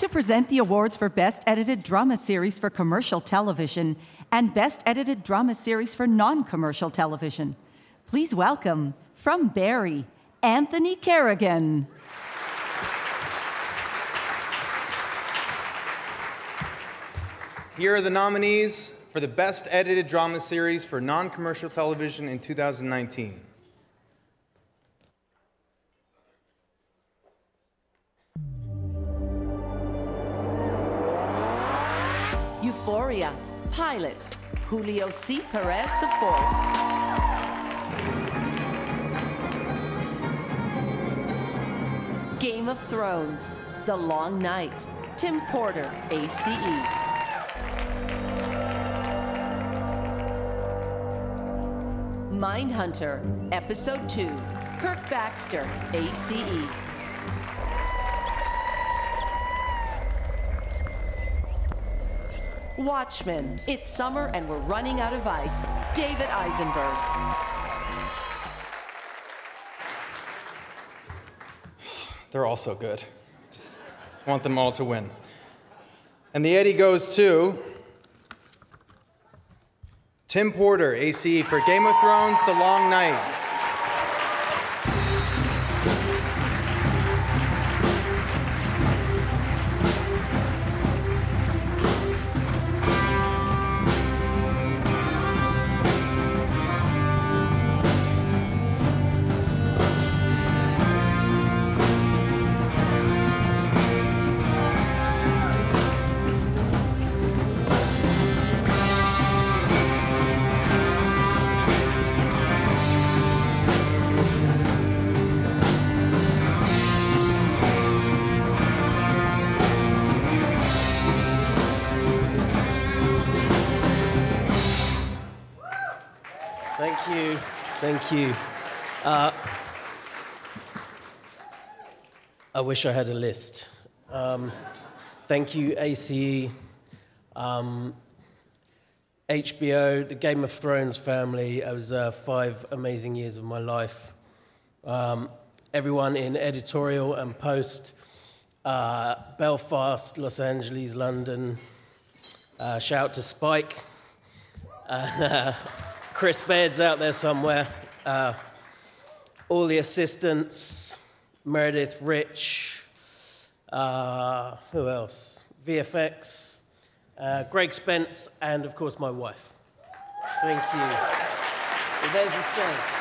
to present the awards for Best Edited Drama Series for Commercial Television and Best Edited Drama Series for Non Commercial Television. Please welcome, from Barry, Anthony Carrigan. Here are the nominees for the Best Edited Drama Series for Non Commercial Television in 2019. Euphoria, Pilot, Julio C. Perez IV. Game of Thrones, The Long Night, Tim Porter, ACE. Mindhunter, Episode 2, Kirk Baxter, ACE. Watchmen, it's summer and we're running out of ice. David Eisenberg. They're all so good. Just want them all to win. And the Eddie goes to Tim Porter, ACE, for Game of Thrones The Long Night. Thank you. Thank you. Uh, I wish I had a list. Um, thank you, ACE, um, HBO, the Game of Thrones family. It was uh, five amazing years of my life. Um, everyone in editorial and post, uh, Belfast, Los Angeles, London. Uh, shout out to Spike. Chris Baird's out there somewhere. Uh, all the assistants, Meredith Rich, uh, who else? VFX, uh, Greg Spence, and of course my wife. Thank you. Well, there's the stage.